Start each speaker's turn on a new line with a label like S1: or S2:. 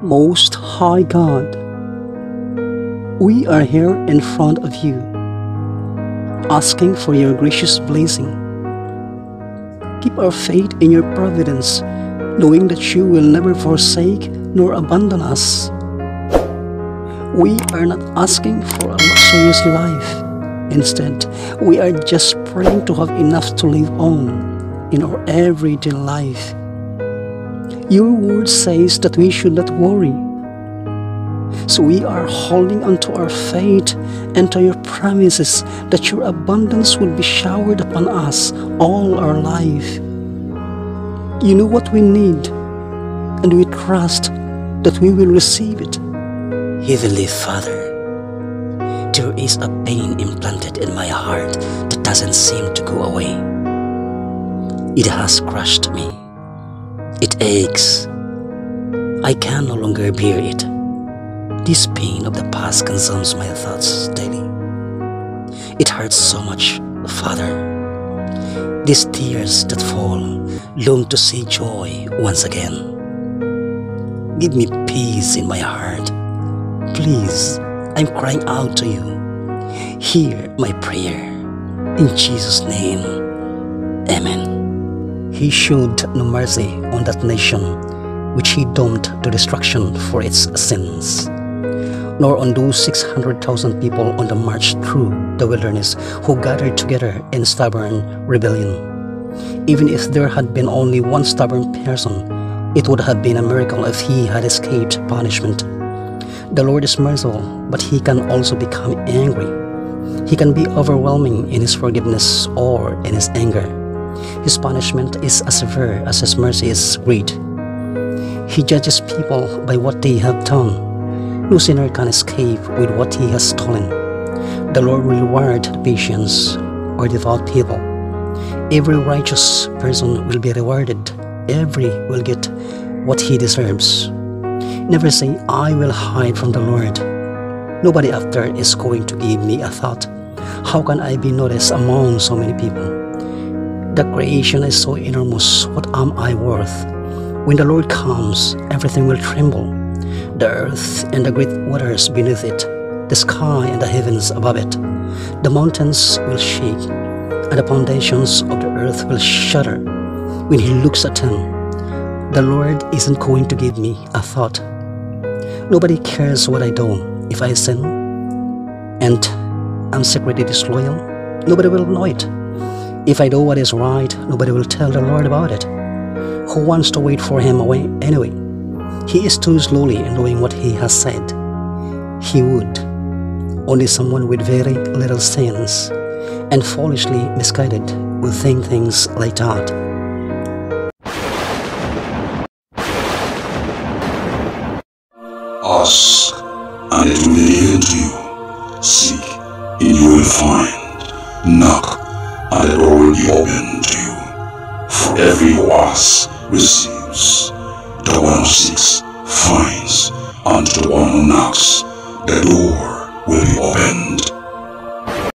S1: Most High God, we are here in front of you, asking for your gracious blessing. Keep our faith in your providence, knowing that you will never forsake nor abandon us. We are not asking for a luxurious life. Instead, we are just praying to have enough to live on in our everyday life. Your word says that we should not worry. So we are holding onto our faith and to your promises that your abundance will be showered upon us all our life. You know what we need, and we trust that we will receive it.
S2: Heavenly Father, there is a pain implanted in my heart that doesn't seem to go away. It has crushed me. It aches. I can no longer bear it. This pain of the past consumes my thoughts daily. It hurts so much, Father. These tears that fall long to see joy once again. Give me peace in my heart. Please, I'm crying out to you. Hear my prayer. In Jesus' name, Amen.
S1: He showed no mercy on that nation which he doomed to destruction for its sins, nor on those 600,000 people on the march through the wilderness who gathered together in stubborn rebellion. Even if there had been only one stubborn person, it would have been a miracle if he had escaped punishment. The Lord is merciful, but he can also become angry. He can be overwhelming in his forgiveness or in his anger. His punishment is as severe as his mercy is great. He judges people by what they have done. No sinner can escape with what he has stolen. The Lord will reward patience or devout people. Every righteous person will be rewarded. Every will get what he deserves. Never say, I will hide from the Lord. Nobody after is going to give me a thought. How can I be noticed among so many people? The creation is so enormous. What am I worth? When the Lord comes, everything will tremble. The earth and the great waters beneath it, the sky and the heavens above it. The mountains will shake, and the foundations of the earth will shudder. When He looks at him, the Lord isn't going to give me a thought. Nobody cares what I do. If I sin and I'm secretly disloyal, nobody will know it. If I do what is right, nobody will tell the Lord about it. Who wants to wait for him away anyway? He is too slowly in doing what he has said. He would. Only someone with very little sense and foolishly misguided would think things like that.
S3: Ask, and it will be given to you. Seek, and you will find. Knock, will be opened to you. For every asks receives, the one who seeks finds, and the one who knocks, the door will be opened.